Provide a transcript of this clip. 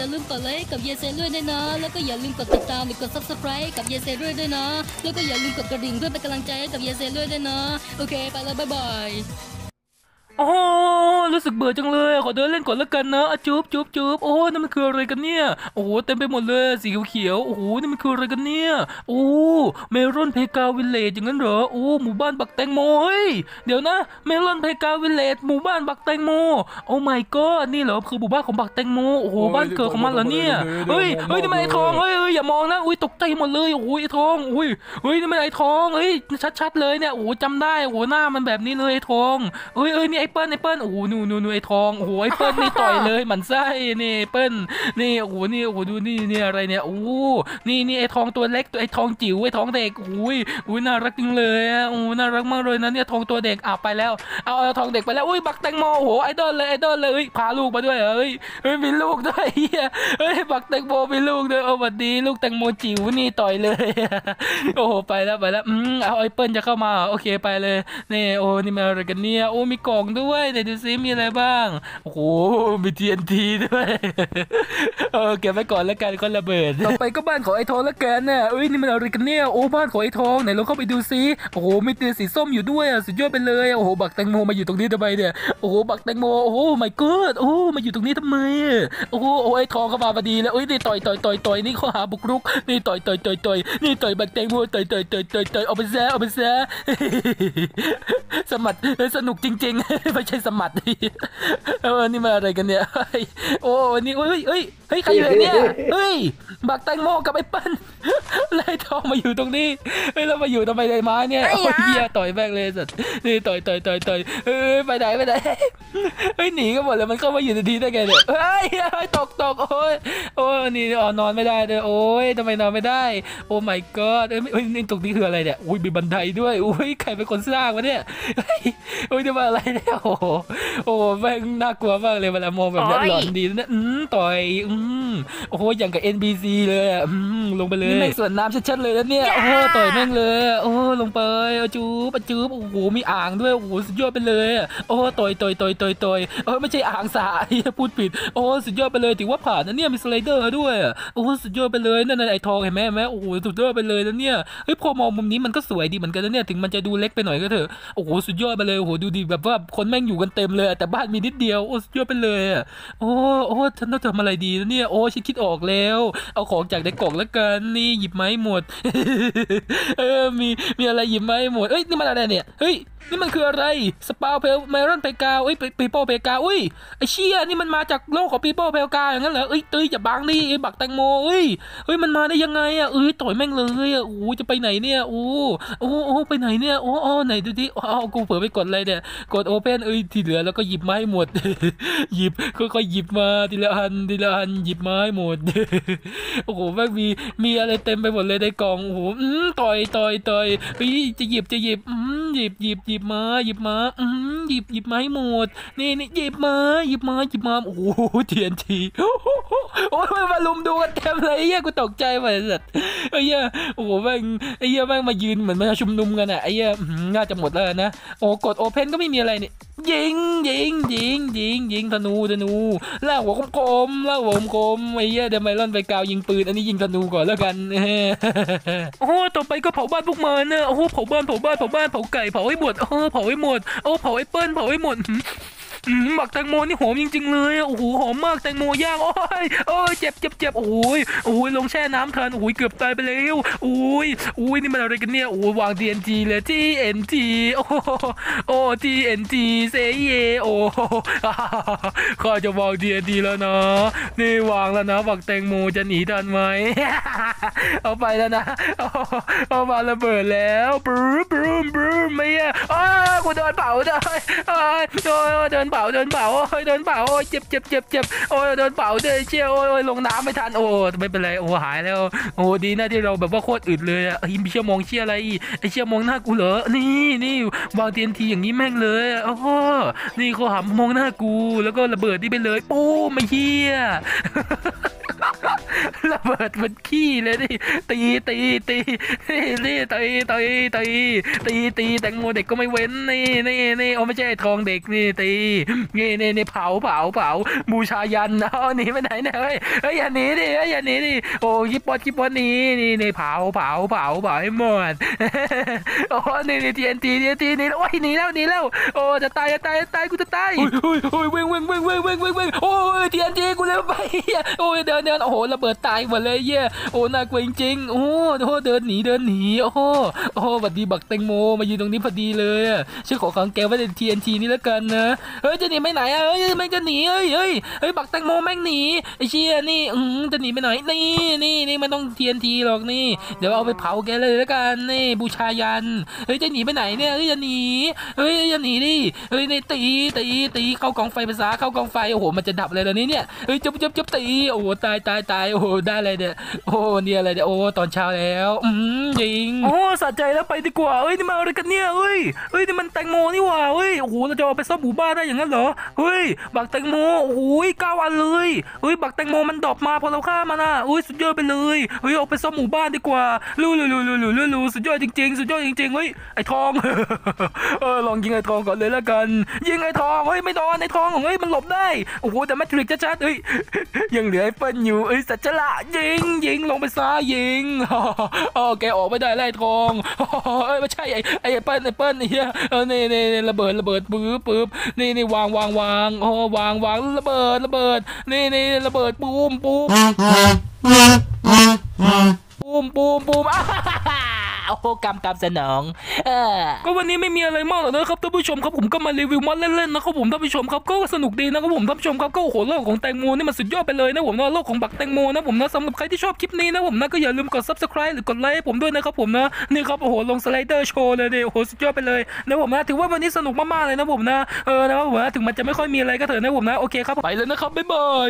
อย่าลืมกดไลค์กับเยเซนด้วยด้วยนะ แล้วก็อย่าลืมกดติดตามหรือกด subscribe กับเยเซนด้วยด้วยนะ แล้วก็อย่าลืมกดกระดิ่งเพื่อเป็นกำลังใจให้กับเยเซนด้วยด้วยนะ โอเค ไปแล้วบ๊ายบาย โอ้รู้สึกเบื่อจังเลยขอเดินเล่นก่อนแล้วกันนะอะจุ๊บจุ๊บจุ๊บโอ้นั่นมันคืออะไรกันเนี่ยโอ้โหเต็มไปหมดเลยสีเขียวๆโอ้โหนี่มันคืออะไรกันเนี่ยโอ้ Melon Playground Village อย่างนั้นเหรอโอ้หมู่บ้านบักแตงโมเฮ้ยเดี๋ยวนะ Melon Playground Village หมู่บ้านบักแตงโมโอ้ my god นี่เหรอคือหมู่บ้านของบักแตงโมโอ้โหบ้านเกิดของมันเหรอเนี่ยเฮ้ยเฮ้ยนี่มันไอ้ทองเฮ้ยเฮ้ยอย่ามองนะอุ้ยตกใจหมดเลยโอ้ยไอ้ทองอุ้ยเฮ้ยนี่มันไอ้ทองเฮ้ยชัดๆเลยเนี่ยโอ้โหจำได้โอ้โหหน้ามันแบบนี้เลยไอ้ทองเฮ้ยเฮ้ยนี่ไอ้เปิ้ลไอ้เปิ้ลโอ้โหหนูหนูหนูไอทองโอ้โหเปิ้ลนี่ต่อยเลยหมันไส้นี่เปิ้ลนี่โอ้โหนี่โอ้โหดูนี่นี่อะไรเนี่ยโอ้นี่นี่ไอทองตัวเล็กตัวไอทองจิ๋วไอทองเด็กโอ้ยโอ้ยน่ารักจริงเลยอะโอ้น่ารักมากเลยนะเนี่ยทองตัวเด็กอะไปแล้วเอาเอาทองเด็กไปแล้วอุ้ยบักแตงโมโอ้โหไอดอลเลยไอดอลเลยพาลูกมาด้วยเหรอเฮ้ยเฮ้ยมีลูกด้วยเฮียเฮ้ยบักแตงโมมีลูกด้วยเอาสวัสดีลูกแตงโมจิ๋วนี่ต่อยเลยโอ้โหไปแล้วไปแล้วอืมเอาไอเปิ้ลจะเข้ามาโอเคไปเลยนี่โอ้นี่มันอะไรกันเนี่ยโอ้มีกล่องด้วยไหนดูซิมีอะไรบ้างโอ้โหมี TNT ด้วยเออเก็บไว้ก่อนแล้วกันก็ระเบิดต่อไปก็บ้านของไอ้ทองแล้วกันน่ะเอ้ยนี่มันอะไรกันเนี่ยโอ้บ้านของไอ้ทองไหนเราเข้าไปดูซิโอ้โหมีเตียงสีส้มอยู่ด้วยอะสุดยอดไปเลยโอ้โหบักแตงโมมาอยู่ตรงนี้ทำไมเนี่ยโอ้โหบักแตงโมโอ้โห my god โอ้มาอยู่ตรงนี้ทำไมอะโอ้โหโอ้ไอ้ทองเข้ามาพอดีแล้วเอ้ยนี่ต่อยต่อยต่อยต่อยนี่ข้อหาบุกรุกนี่ต่อยต่อยต่อยต่อยนี่ต่อยบักแตงโมต่อยต่อยต่อยต่อยต่อยเอาไปแซะเอาไปแซะสมัดสนุกจริง ๆ ไม่ใช่สมัดเออนี่มาอะไรกันเนี่ยเฮ้ยโอ้วันนี้เฮ้ยเฮ้ยเฮ้ยใครอยู่เนี่ยเฮ้ยบักแตงโมกับไอ้เปิ้ลไล่ทองมาอยู่ตรงนี้เฮ้ยแล้วมาอยู่ทำไมในไม้เนี่ยไอ้โอ้ยะยเหี้ยต่อยแม่งเลยสัตว์นี่ต่อยต่อยต่อยต่อยเอ้ยไปไหนไปไหนเฮ้ยหนีก็หมดเลยมันเข้ามาอยู่ในทีได้ไงเนี่ยเฮ้ยเฮ้ยตกตกโอ้ยโอ้ย นี่อ๋อนอนไม่ได้เลยโอ้ยทำไมนอนไม่ได้ โอ้ my god เอ้ยเฮ้ยนี่ตรงนี้คืออะไรเนี่ยอุ้ยมีบันไดด้วยอุ้ยใครเป็นคนสร้างวะเนี่ยเฮ้ยอุ้ยจะมาอะไรเนี่ยโอ้โหโอ้โหแม่งน่ากลัวมากเลยเวลามองแบบเนี้ยโอ้ยหลอนดีนะอืมต่อยอืมโอ้โหอย่างกับ NBC เลยอะอืมลงไปเลยนี่แม่งสวนน้ำชัดๆเลยนะเนี่ยโอ้โหต่อยแม่งเลยอะโอ้ลงไปเอาจูบเอาจูบโอ้โหมีอ่างด้วยโอ้โหสุดยอดไปเลยอะโอ้ต่อยต่อยต่อยต่อยต่อยเออไม่ใช่อ่างสระเหี้ยพูดผิดโอ้สุดยอดไปเลยถือว่าผ่านนะเนี่ยมีสไลเดอร์ด้วยอะโอ้สุดยอดไปเลยนั่นน่ะไอ้ทองเห็นไหมเห็นไหมโอ้โหสุดยอดไปเลยแล้วเนี่ยเฮ้ยพอมองมุมนี้มันก็สวยดีเหมือนกันนะเนี่ยถึงมันจะดูเล็กไปหน่อยก็เถอะโอ้โหสุดยอดไปเลยโอ้โหดูดีแบบว่าคนแม่งอยู่กันเต็มเลย แต่บ้านมีนิดเดียวโอ้สุดยอดไปเลยอะโอ้โอ้ฉันต้องทำอะไรดีนะเนี่ยโอ้ฉันคิดออกแล้ว เอาของจากในกล่องแล้วกันนี่หยิบไม้หมดเออมีมีอะไรหยิบไม้หมดเอ้ยนี่มันอะไรเนี่ยเฮ้ยนี่มันคืออะไร สปาวเพลเมรอนเพกาเอ้ยปีโป้เพกาอุ้ยไอเชี่ยนี่มันมาจากโลกของปีโป้เพกาอย่างนั้นเหรอเอ้ยเตยอย่าบังดิไอบักแตงโมเอ้ยเฮ้ยมันมาได้ยังไงอะเอ้ยต่อยแม่งเลยอะโอ้จะไปไหนเนี่ยโอ้โอ้โอ้ไปไหนเนี่ยโอ้โอ้ไหนดูดิอ้าวกูเผลอไปกดอะไรเนี่ยกดโอเพนเอ้ยที่เหลือแล้วก็หยิบไม้หมด หยิบค่อยๆหยิบมาทีละอันทีละอันหยิบไม้หมดโอ้โหแม่งมีมีอะไรเต็มไปหมดเลยในกล่องโอ้โหต่อยต่อยต่อยเฮ้ยจะหยิบจะหยิบอืมหยิบหยิบหยิบมาหยิบมาอืมหยิบหยิบมาให้หมดนี่นี่หยิบมาหยิบมาหยิบมาโอ้โหเทียนทีโอ้ยมาลุมดูกันเต็มเลยไอ้เหี้ยกูตกใจไปสัตว์ไอ้เหี้ยโอ้โหแม่งไอ้เหี้ยแม่งมายืนเหมือนมาชุมนุมกันอะไอ้เหี้ยอืมน่าจะหมดแล้วนะโอ้กดโอเพนก็ไม่มีอะไรนี่ ยิงยิงยิงยิงยิงธนูธนูล่าหัวกลมๆล่าหัวกลมๆไอ้เหี้ยเดมไมลอนไปกาวยิงปืนอันนี้ยิงธนูก่อนแล้วกันโอ้โหต่อไปก็เผาบ้านพวกมันเนอะโอ้โหเผาบ้านเผาบ้านเผาบ้านเผาไก่เผาให้หมดเออเผาให้หมดโอ้เผาไอ้เปิ้ลเผาให้หมด อืมหมักแตงโมนี่หอมจริง ๆ เลยโอ้โหหอมมากแตงโมย่างโอ้ยโอ้ยเจ็บเจ็บเจ็บโอ้ยโอ้ยลงแช่น้ำทันโอ้ยเกือบตายไปแล้วโอ้ยโอ้ยนี่มันอะไรกันเนี่ยโอ้ยวาง TNT เลย TNT โอ้โอ้ TNT เซเยโอ้ข้าจะวาง TNT แล้วนะนี่วางแล้วนะบักแตงโมจะหนีทันไหมเอาไปแล้วนะเอามาระเบิดแล้วบรูมบรูมบรูมไม่อะอ้าว กูโดนเผาเลยอ้าวโอ้ยโดนเผาโดนเผาโอ้ยโดนเผาโอ้ยเจ็บเจ็บเจ็บเจ็บโอ้ยโดนเผาเลยเชี่ยวโอ้ยลงน้ำไม่ทันโอ้ไม่เป็นไรโอ้หายแล้วโอ้ดีนะที่เราแบบว่าโคตรอึดเลยอะเฮ้ยมีเชี่ยวมองเชี่ยอะไรไอเชี่ยวมองหน้ากูเหรอนี่นี่วางเทียนทีอย่างนี้แม่งเลยโอ้โหนี่เขาหามองหน้ากูแล้วก็ระเบิดนี่ไปเลยปูมไอ้เหี้ย ระเบิดเหมันขี้เลยนี่ตีตีตีนี่ตีตีตีตีตีแตงโมเด็กก็ไม่เว้นนี่นี่นี่โอ้ไม่ใช่ทองเด็กนี่ตีนี่นี่นี่เผาเผาเผาบูชายันนะเอาหนีไปไหนเนี่ยเฮ้ยเฮ้ยอย่าหนีดิเฮ้ยอย่าหนีดิโอ้ยิปปอนยิปปอนหนี่นี่นี่เผาเผาเผาเผาให้หมดโอ้นี่นี่ทีเอ็นทีทีเอ็นทีนี่โอ้ยหนีแล้วหนีแล้วโอ้จะตายจะตายจะตายกูจะตายโอ้ยโอ้ยโอ้ยเว้งเว้งเว้งเว้งเว้งเว้งเว้งโอ้ยทีเอ็นทีกูเร็วไปโอ้ยเดินเดินโอ้โหระเบิดตายหมดเลยเหี้ยโอ้น่ากลัวจริงๆโอ้โหเดินหนีเดินหนีโอ้โหโอ้หบัดดีบักแตงโมมายืนตรงนี้พอดีเลยอะฉันขอขังแกไว้ในทีเอ็นทีนี่แล้วกันนะเฮ้ยจะหนีไปไหนอะเฮ้ยแม่งจะหนีเฮ้ยเฮ้ยเฮ้ยบักแตงโมแม่งหนีไอ้เชี่ยนี่อืมจะหนีไปไหนนี่นี่นี่มันต้องทีเอ็นทีหรอกนี่ เดี๋ยวเอาไปเผาแกเลยแล้วกันนี่บูชายันเฮ้ยจะหนีไปไหนเนี่ยเฮ้ยจะหนีเฮ้ยจะหนีดิเฮ้ยในตีตีตีเข้ากองไฟภาษาเข้ากองไฟโอ้โหมันจะดับเลยแล้วนี่เนี่ยเฮ้ยจุ๊บจุ๊บจุ๊บตีโอ้โหตายตายตายโอ้โหได้เลยเนี่ย โอ้เนี่ยอะไรเนี่ยโอ้ตอนเช้าแล้ว อืมจริง โอ้สะใจแล้วไปดีกว่าเฮ้ยนี่มาอะไรกันเนี่ยเฮ้ยเฮ้ยนี่มันแตงโมนี่หว่าเฮ้ยโอ้โหเราจะเอาไปซ่อมหมู่บ้านได้อย่างนั้นเหรอเฮ้ยบักแตงโมโอ้โหเก้าอันเลยเฮ้ยบักแตงโมมัน drop มาพอเราฆ่ามันอะเฮ้ยสุดยอดไปเลยเฮ้ยเอาไปซ่อมหมู่บ้านดีกว่าลูลูลูลูลูลูลูสุดยอดจริง ๆ สุดยอดจริงๆเฮ้ยไอ้ทองเออลองยิงไอ้ทองก่อนเลยแล้วกัน ยิงไอ้ทองเฮ้ยไม่โดนไอ้ทองเฮ้ยมันหลบได้โอ้โหแต่แมทริกชัดๆเฮ้ยยังเหลือไอ้เปิ้ลอยู่เอ้ยสัจจะละยิงยิงลงไปซ้ายยิงโอเคออกไม่ได้แล้วไอ้ทองเอ้ยไม่ใช่ไอ้ไอ้เปิ้ลไอ้เปิ้ลไอ้เหี้ยเออนี่นี่นี่ระเบิดระเบิดปื๊บปื๊บนี่นี่วางวางวางโอ้วางวางระเบิดระเบิด นี่นี่ระเบิดปูมปูมปูมปูมปูมอ้า โอ้โหกำกำสนอง เออ ก็วันนี้ไม่มีอะไรมากหรอกนะครับท่านผู้ชมครับผมก็มารีวิวมอดเล่นๆนะครับผมท่านผู้ชมครับก็สนุกดีนะครับผมท่านผู้ชมครับก็โอ้โหโลกของแตงโมนี่มันสุดยอดไปเลยนะผมนะโลกของบักแตงโมนะผมนะสำหรับใครที่ชอบคลิปนี้นะผมนะก็อย่าลืมกด subscribe หรือกดไลค์ให้ผมด้วยนะครับผมนะนี่ครับโอ้โหลงสไลเดอร์โชว์เลยเนี่ยโอ้โหสุดยอดไปเลยนะผมนะถือว่าวันนี้สนุกมากๆเลยนะผมนะเออนะครับผมนะถึงมันจะไม่ค่อยมีอะไรก็เถอะนะผมนะโอเคครับไปแล้วนะครับบ๊ายบาย